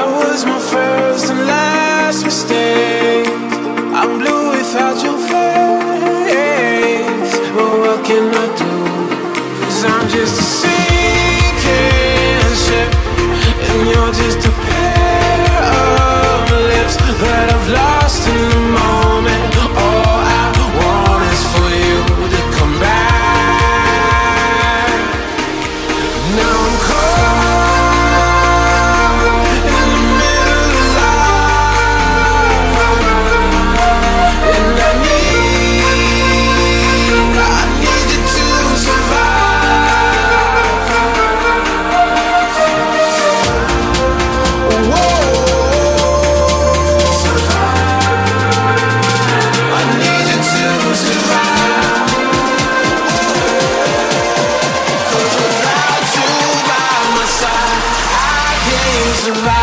was my first and last mistake. I'm blue without your face. But what can I do? Cause I'm just a sinking ship. And you're just a survive.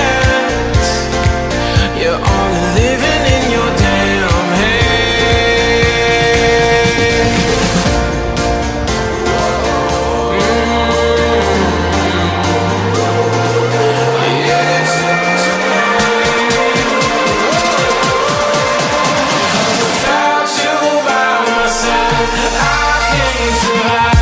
survive.